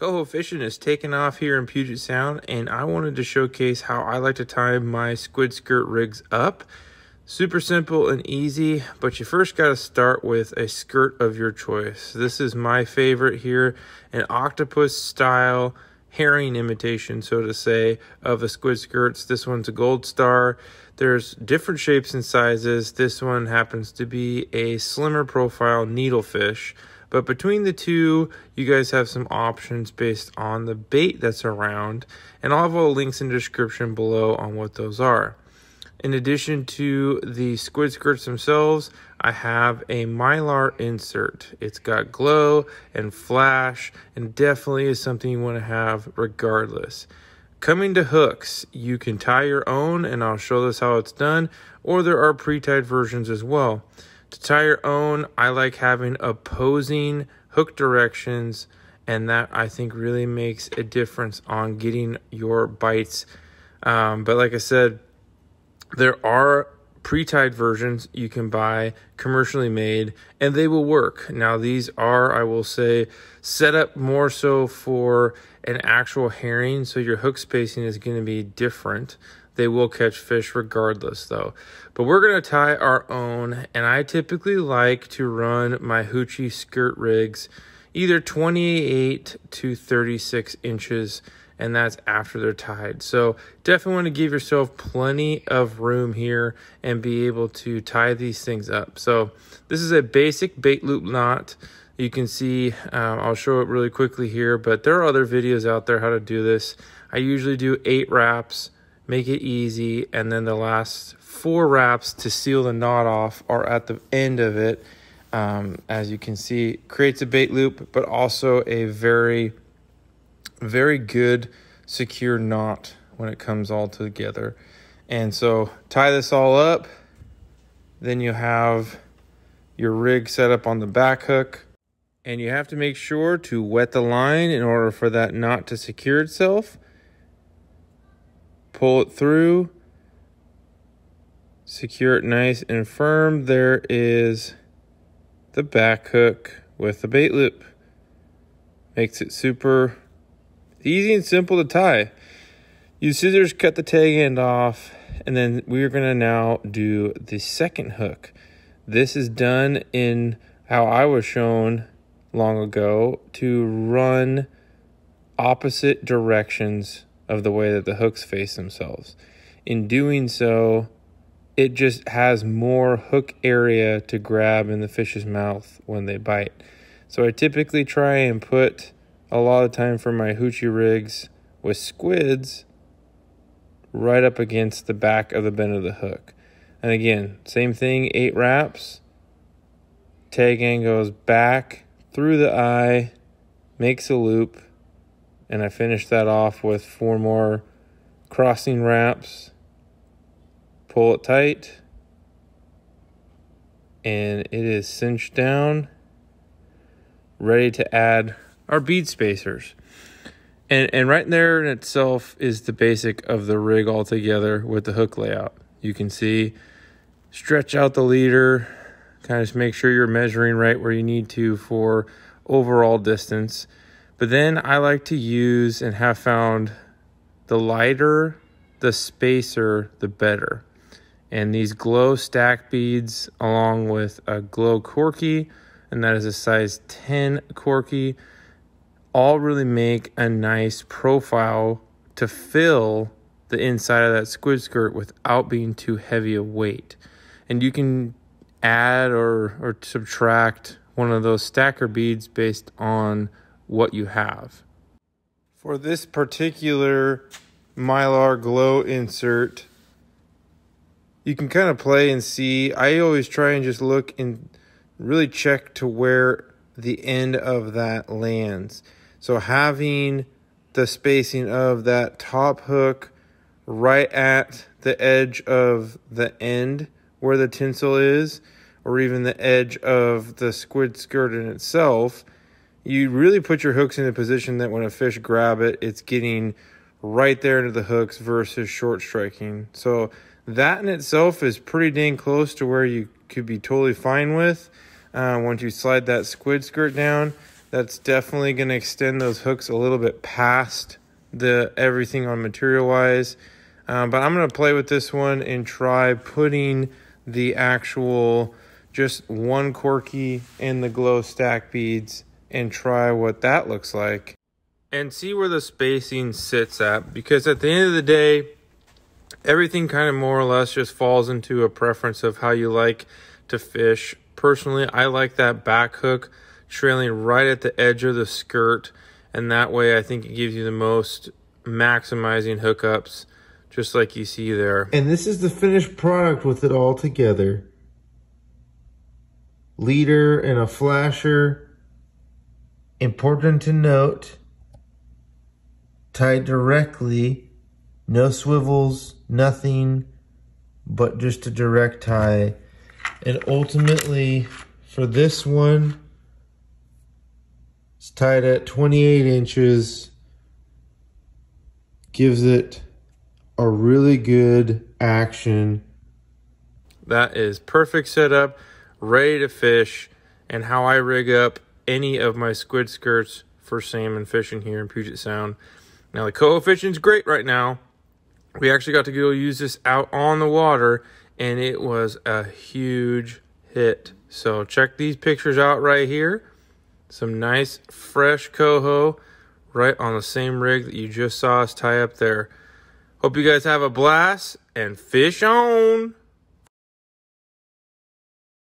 Coho fishing is taking off here in Puget Sound, and I wanted to showcase how I like to tie my squid skirt rigs up. Super simple and easy, but you first got to start with a skirt of your choice. This is my favorite here, an octopus style herring imitation, so to say, of the squid skirts. This one's a gold star. There's different shapes and sizes. This one happens to be a slimmer profile needlefish. But between the two, you guys have some options based on the bait that's around. And I'll have all the links in the description below on what those are. In addition to the squid skirts themselves, I have a mylar insert. It's got glow and flash and definitely is something you want to have regardless. Coming to hooks, you can tie your own and I'll show this how it's done, or there are pre-tied versions as well. To tie your own, I like having opposing hook directions, and that I think really makes a difference on getting your bites. Um, but like I said, there are pre-tied versions you can buy commercially made and they will work now these are i will say set up more so for an actual herring so your hook spacing is going to be different they will catch fish regardless, though. But we're going to tie our own, and I typically like to run my Hoochie skirt rigs either 28 to 36 inches, and that's after they're tied. So definitely want to give yourself plenty of room here and be able to tie these things up. So this is a basic bait loop knot. You can see, um, I'll show it really quickly here, but there are other videos out there how to do this. I usually do eight wraps make it easy, and then the last four wraps to seal the knot off are at the end of it. Um, as you can see, creates a bait loop, but also a very, very good secure knot when it comes all together. And so tie this all up. Then you have your rig set up on the back hook. And you have to make sure to wet the line in order for that knot to secure itself pull it through, secure it nice and firm. There is the back hook with the bait loop. Makes it super easy and simple to tie. Use scissors, cut the tag end off, and then we're gonna now do the second hook. This is done in how I was shown long ago to run opposite directions of the way that the hooks face themselves. In doing so, it just has more hook area to grab in the fish's mouth when they bite. So I typically try and put a lot of time for my hoochie rigs with squids right up against the back of the bend of the hook. And again, same thing, eight wraps. Tag end goes back through the eye, makes a loop, and I finished that off with four more crossing wraps. Pull it tight. And it is cinched down, ready to add our bead spacers. And, and right there in itself is the basic of the rig altogether with the hook layout. You can see, stretch out the leader, kind of make sure you're measuring right where you need to for overall distance. But then I like to use and have found the lighter the spacer, the better. And these glow stack beads, along with a glow corky, and that is a size 10 corky, all really make a nice profile to fill the inside of that squid skirt without being too heavy a weight. And you can add or, or subtract one of those stacker beads based on what you have. For this particular Mylar glow insert, you can kind of play and see. I always try and just look and really check to where the end of that lands. So having the spacing of that top hook right at the edge of the end where the tinsel is, or even the edge of the squid skirt in itself, you really put your hooks in a position that when a fish grab it, it's getting right there into the hooks versus short striking. So that in itself is pretty dang close to where you could be totally fine with uh, once you slide that squid skirt down. That's definitely going to extend those hooks a little bit past the everything on material wise. Um, but I'm going to play with this one and try putting the actual just one corky in the glow stack beads and try what that looks like. And see where the spacing sits at because at the end of the day everything kind of more or less just falls into a preference of how you like to fish. Personally i like that back hook trailing right at the edge of the skirt and that way i think it gives you the most maximizing hookups just like you see there. And this is the finished product with it all together. Leader and a flasher important to note tied directly, no swivels, nothing, but just a direct tie. And ultimately, for this one, it's tied at 28 inches, gives it a really good action. That is perfect setup, ready to fish, and how I rig up any of my squid skirts for salmon fishing here in Puget Sound. Now the coho coefficient's great right now. We actually got to go use this out on the water and it was a huge hit. So check these pictures out right here. Some nice fresh coho right on the same rig that you just saw us tie up there. Hope you guys have a blast and fish on.